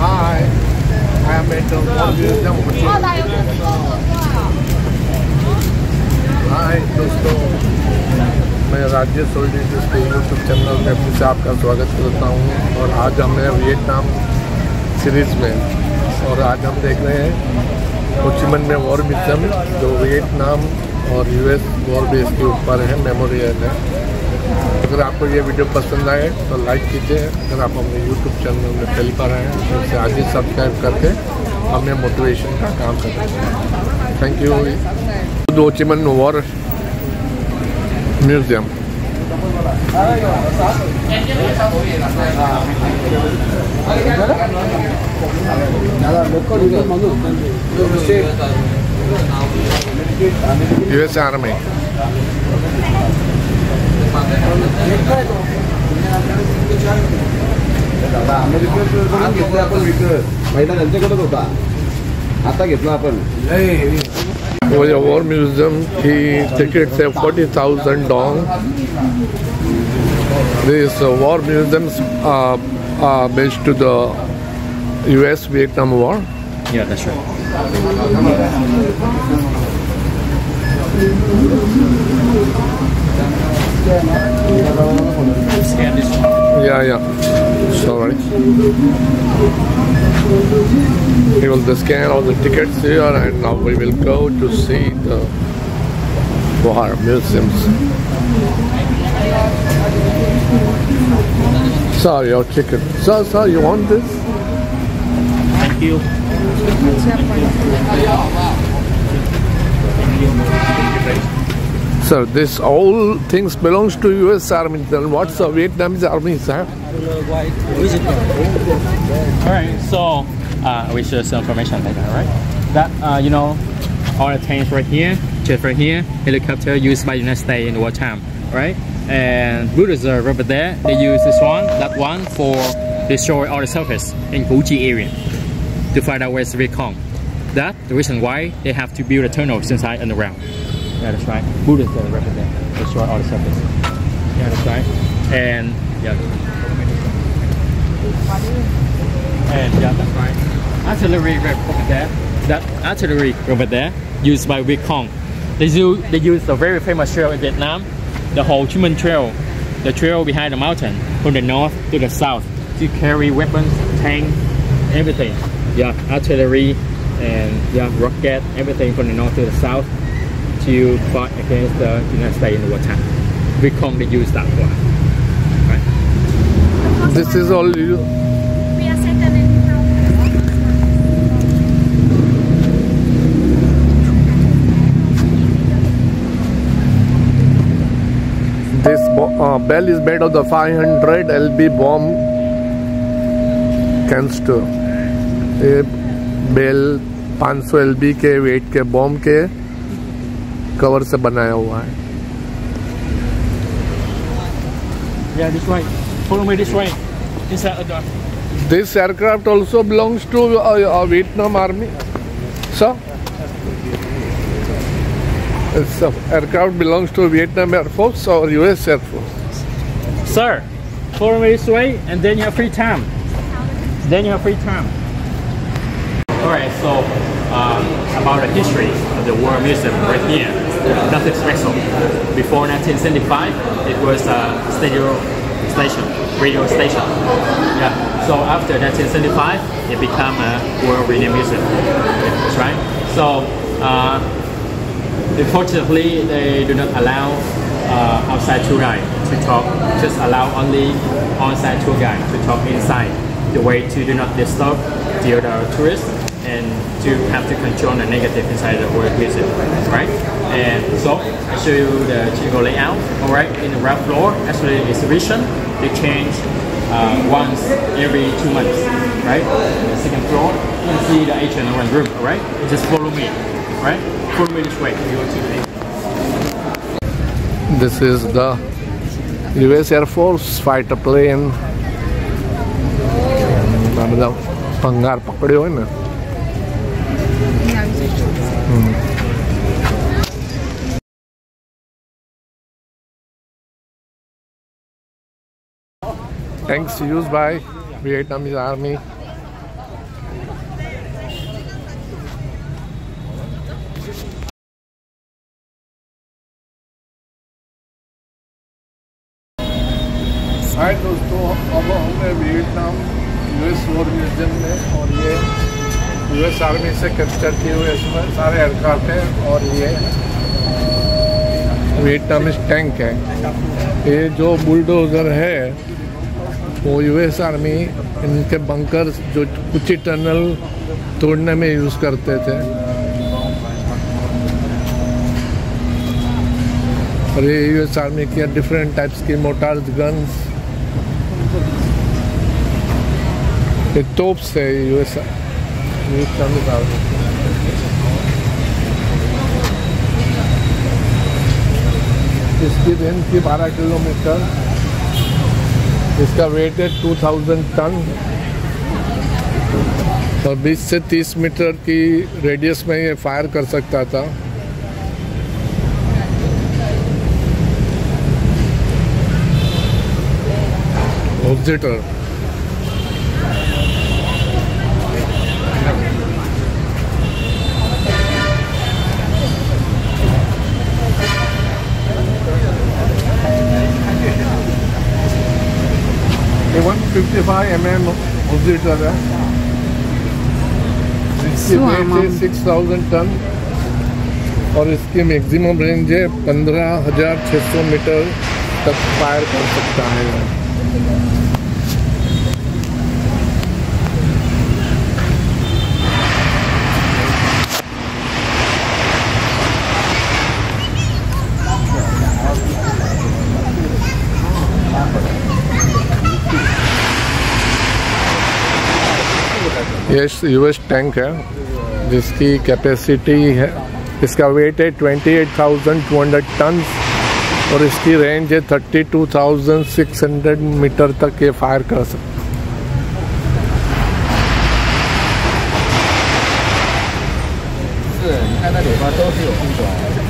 War हाय दोस्तों. मैं राजेश सोल्डी के यूट्यूब चैनल में फिर से आपका स्वागत करता हूँ। और आज हम हैं वियतनाम सीरीज़ में। और आज हम देख रहे हैं कोचिमन में वॉर म्यूज़ियम जो वियतनाम और यूएस वॉर बेस के ऊपर है मेमोरियल है। अगर आपको ये वीडियो पसंद आए तो लाइक कीजिए। अगर आप अपने यूट्यूब चैनल में पहली बार आए हैं तो उसे आज ही सब्सक्राइब करके हमें मोटिवेशन का काम करें thank you Ho Chi Minh war museum US army आज घेतला आपण विकत पहिला त्यांच्याकडेच होता आता घेतला आपण वॉर म्यूजियम की टिकट्स है forty thousand don this war museums based to the US Vietnam war Yeah, that's right. Yeah, yeah. Sorry. We will just scan all the tickets here and now we will go to see the war museums. Sorry, your ticket. Sir, sir, you want this? Thank you. Sir, this all things belongs to US Army. Then what's the Vietnamese Army, sir? All right, so uh, we share some information later, right? That, uh, you know, all the tanks right here, jet right here, helicopter used by United States in wartime, right? And bulldozer over there, they use this one, that one for destroy all the surface in Cu Chi area to find out where's Vietcong. That the reason why they have to build a tunnels inside underground. Yeah, that's right. Bulldozer over there, destroy all the surface. Yeah, that's right. And yeah. And yeah, that's right. Artillery over there. That artillery over there used by Viet Cong. They use they use the very famous trail in Vietnam, the Ho Chi Minh Trail, the trail behind the mountain from the north to the south to carry weapons, tanks, everything. Yeah, artillery and yeah, rocket, everything from the north to the south to fight against the United States in the wartime. Viet Cong they use that one. Right? This is all you. We are settled in This bo- uh, bell is made of the 500 LB bomb canister. ये bell 500 LB के wait के bomb के cover से बनाया हुआ है Yeah, this way. Follow me this way. Inside the door. This aircraft also belongs to uh, uh, Vietnam Army. Sir? This uh, aircraft belongs to Vietnam Air Force or US Air Force? Sir, follow me this way and then you have free time. Then you have free time. Alright, so um, about the history of the War Museum right here. Nothing special. Before 1975, it was a stereo station, radio station. Yeah. So after 1975, it became a World Radio Museum. That's right. So uh, Unfortunately, they do not allow uh, outside tour guide to talk. Just allow only on-site tour guide to talk inside. The way to do not disturb the other tourists and to have to control the negative inside the world museum, right? And so I show you the typical layout. All right, in the ground floor, actually exhibition, they change uh, once every two months, right? In the second floor, you can see the atrium and room, all right? Just follow me, all right? Follow me this way. You want to This is the US Air Force fighter plane. આ બધા ભંગાર પકડ્યો હોય ને tanks used by Vietnamese army. हाय दोस्तों, अब हमने Vietnam US war museum में और ये यूएस आर्मी से कैप्चर किए हुए इसमें सारे एयरक्राफ्ट हैं और ये वियतनामीज टैंक है ये जो बुलडोज़र है वो यूएस आर्मी इनके बंकर जो कुछ टनल तोड़ने में यूज़ करते थे। और ये यूएस आर्मी की डिफरेंट टाइप्स की मोटार्स गन्स ये तोप्स है यूएस इसकी रेंज थी 12 किलोमीटर। इसका वेट है 2000 टन और 20 से 30 मीटर की रेडियस में ये फायर कर सकता था। ऑब्जेटर ये 155 mm रहा है इसकी वेट है 6000 टन और इसकी मैक्सिमम रेंज है 15600 मीटर तक फायर कर सकता है। ये यूएस टैंक है जिसकी कैपेसिटी है। इसका वेट है 28,200 टन और इसकी रेंज है 32,600 मीटर तक ये फायर कर सकता 两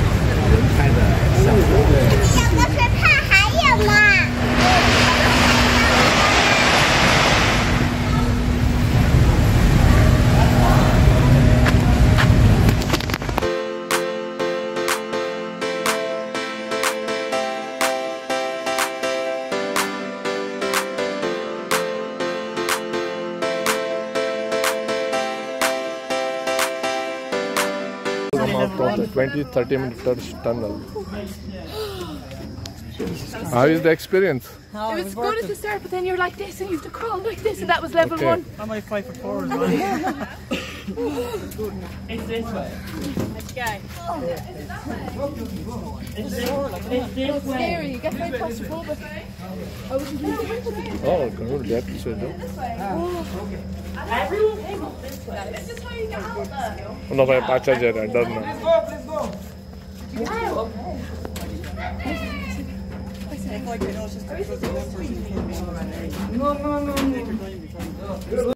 come from the 20 30 meters tunnel. How is the experience? It was good at the start, but then you're like this and you have to crawl like this, and that was level Okay. one. I'm like five foot four as well. it's this way go. Oh, It's. Scary, you get very claustrophobic. Oh, go to the episode. Everyone came up this way. This is how you get out, it? No, no, no, no.